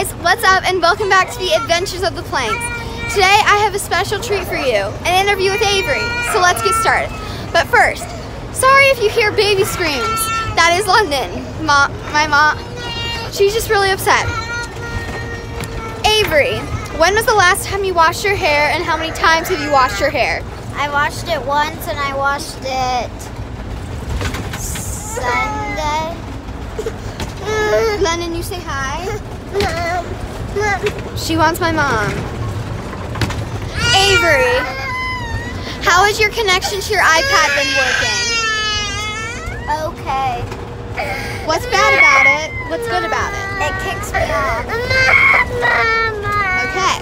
guys, what's up and welcome back to the Adventures of the Planks. Today I have a special treat for you, an interview with Avery, so let's get started. But first, sorry if you hear baby screams. That is London, mom, my mom. She's just really upset. Avery, when was the last time you washed your hair and how many times have you washed your hair? I washed it once and I washed it Sunday. London, you say hi. She wants my mom. Avery, how has your connection to your iPad been working? Okay. What's bad about it? What's good about it? It kicks me off. Okay.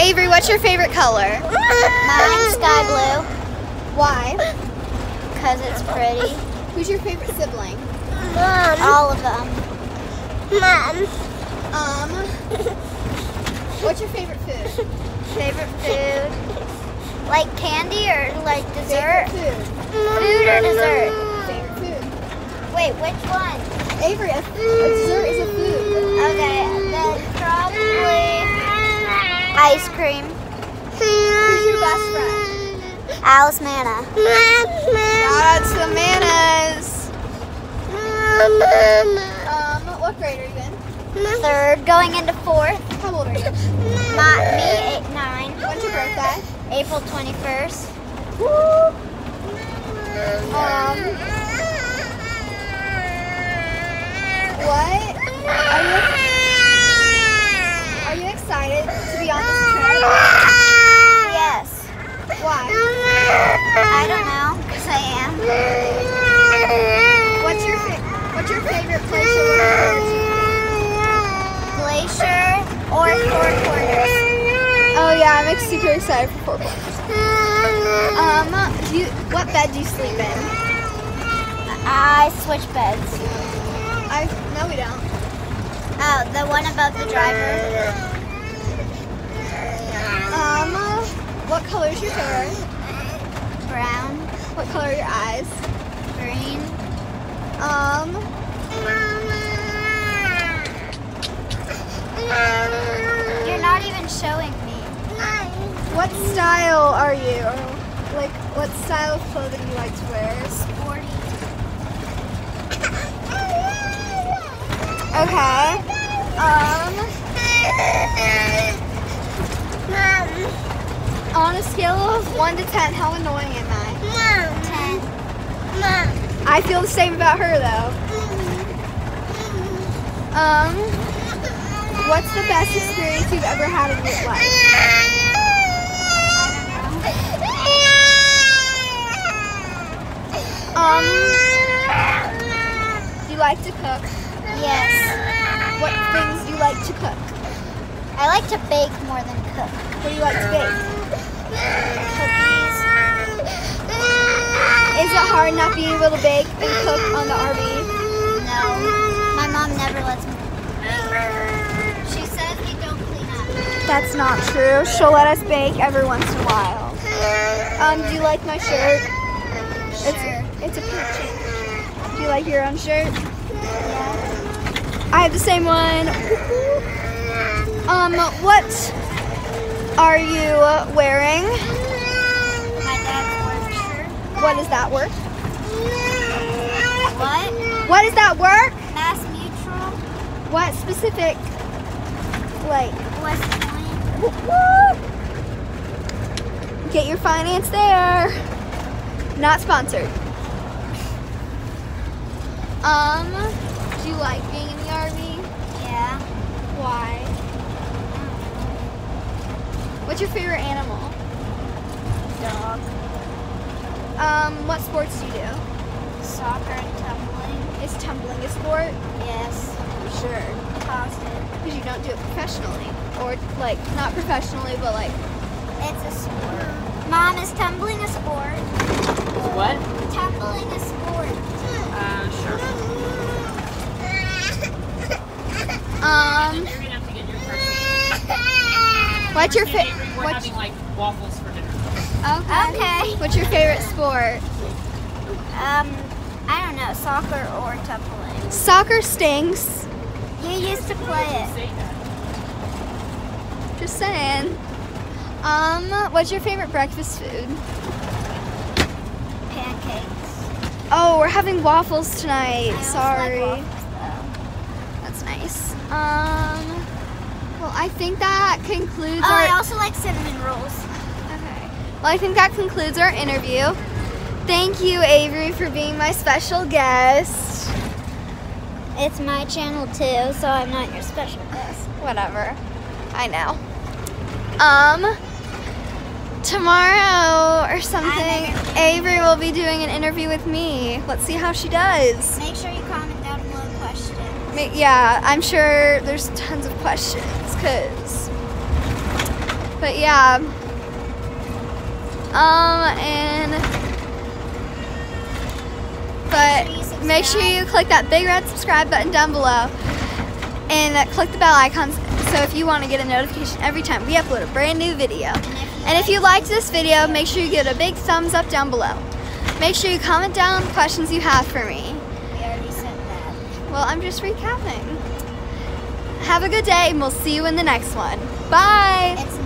Avery, what's your favorite color? Mine's sky blue Why? because it's pretty. Who's your favorite sibling? Mom. All of them. Mom. What's your favorite food? Favorite food? Like candy or like dessert? Favorite food. Food or mm-hmm. dessert? Favorite food. Wait, which one? Avery, a, a dessert is a food. Okay, then probably ice cream. Who's your best friend? Alice Manna. Shout out to the Manas. Um, what grade are you in? Third, going into fourth. How old are you? My, me, eight, nine. When's your birthday? April 21st. Um, what? Are you, are you excited to be on this trip? Yes. Why? I don't know, because I am. What's your fa- What's your favorite place you're looking Glacier or Four Corners. I'm super excited for Four Corners. Um, do you, what bed do you sleep in? I switch beds. I no, we don't. Oh, the one above the driver. Um, what color is your hair? Brown. What color are your eyes? Green. Um, You're not even showing me. What style are you? Like, what style of clothing do you like to wear? Sporty. Okay. Um, Mom. on a scale of one to ten, how annoying am I? Ten. Mom. I feel the same about her though. Um, what's the best experience you've ever had in your life? Um, do you like to cook? Yes. What things do you like to cook? I like to bake more than cook. What do you like to bake? Cookies. Is it hard not being able to bake and cook on the RV? No. My mom never lets me. She says we don't clean up. That's not true. She'll let us bake every once in a while. Um, do you like my shirt? Sure. it's a pink shirt. Do you like your own shirt? Yeah. I have the same one. Um, what are you wearing? My dad's shirt. What is that work? What? What is that work? Mass Mutual. What specific, like, West Point. get your finance there. Not sponsored. Um, do you like being in the army? Yeah. Why? What's your favorite animal? Dog. Um, what sports do you do? Soccer and tumbling. Is tumbling a sport? Yes. For sure. Positive. Because you don't do it professionally. Or, like, not professionally, but, like, It's a sport. Mom, is tumbling a sport? What? Tumbling a sport. Uh, sure. um, You're gonna have to get your first. what's your We're favorite, what's, having like waffles for dinner. okay. Okay. What's your favorite sport? Um, I don't know, soccer or tumbling. Soccer stinks. You used to play it. Just saying. Um, what's your favorite breakfast food? Oh, we're having waffles tonight. I Sorry. Like waffles. That's nice. Um, well, I think that concludes Oh, I also like cinnamon rolls. Okay. Well, I think that concludes our interview. Thank you, Avery, for being my special guest. It's my channel too, so I'm not your special guest. Whatever. I know. Um, tomorrow or something, Avery will be doing an interview with me. Let's see how she does. Make sure you comment down below questions. Yeah, I'm sure there's tons of questions, cause. But yeah. Um and. But Make sure you make sure you click that big red subscribe button down below, and click the bell icons so if you want to get a notification every time we upload a brand new video. And if you liked this video, make sure you give it a big thumbs up down below. Make sure you comment down questions you have for me. We already said that. Well, I'm just recapping. Have a good day, and we'll see you in the next one. Bye. It's